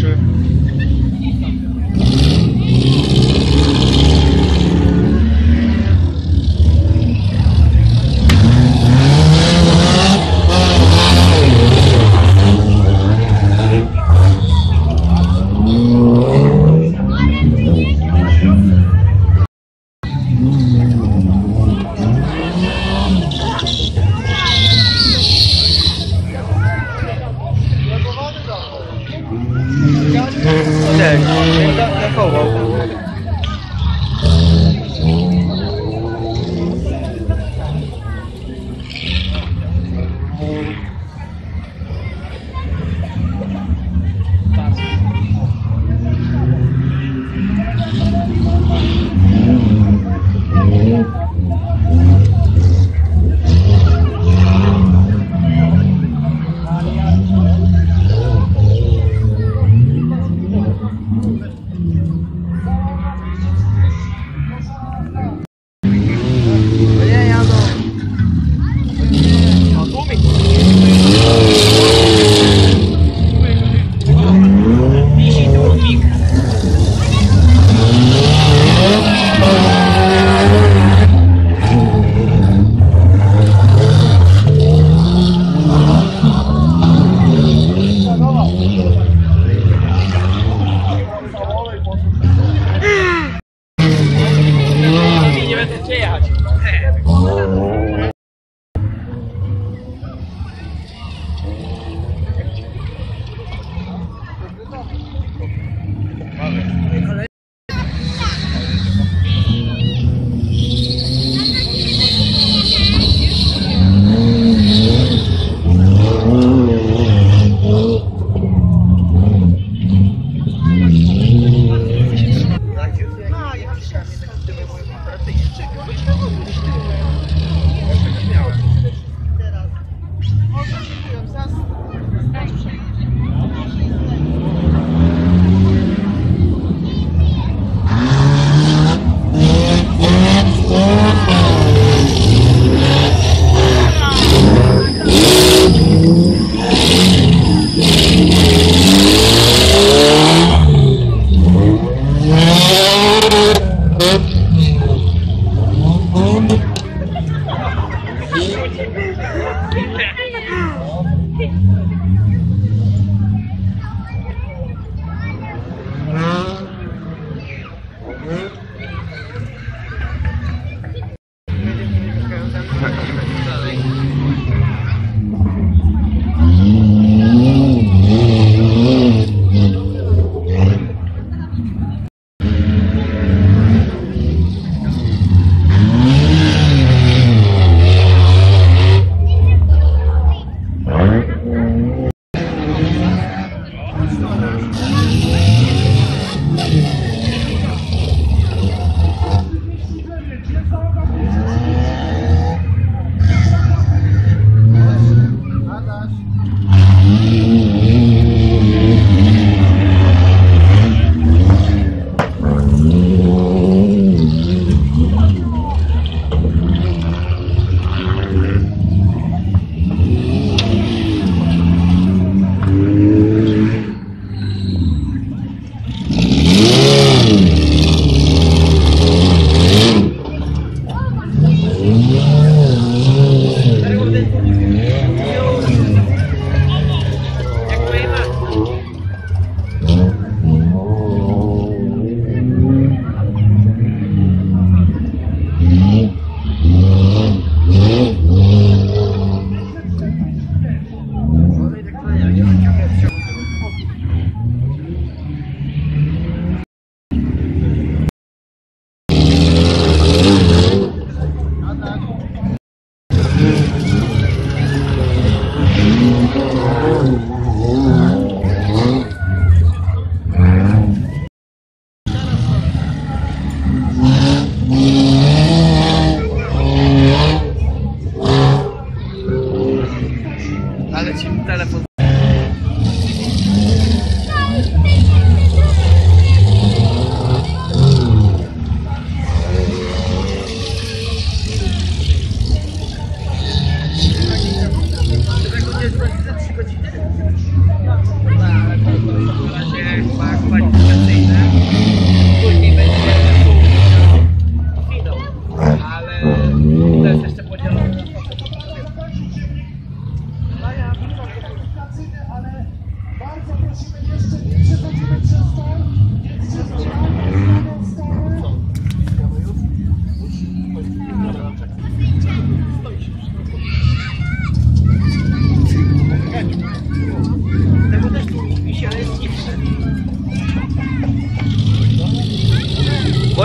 true.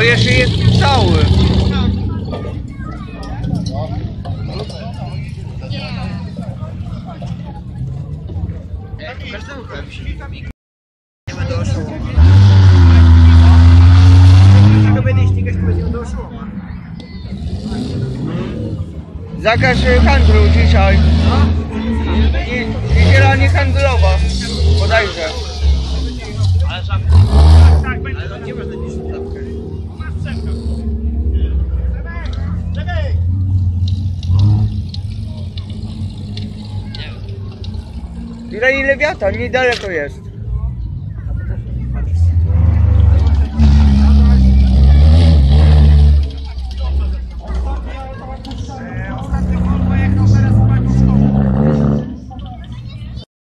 jeszcze jest cały. Zakaz e, handlu dzisiaj. Niedziela nie handlowa, bodajże. Ile, ile wiata, niedaleko jest.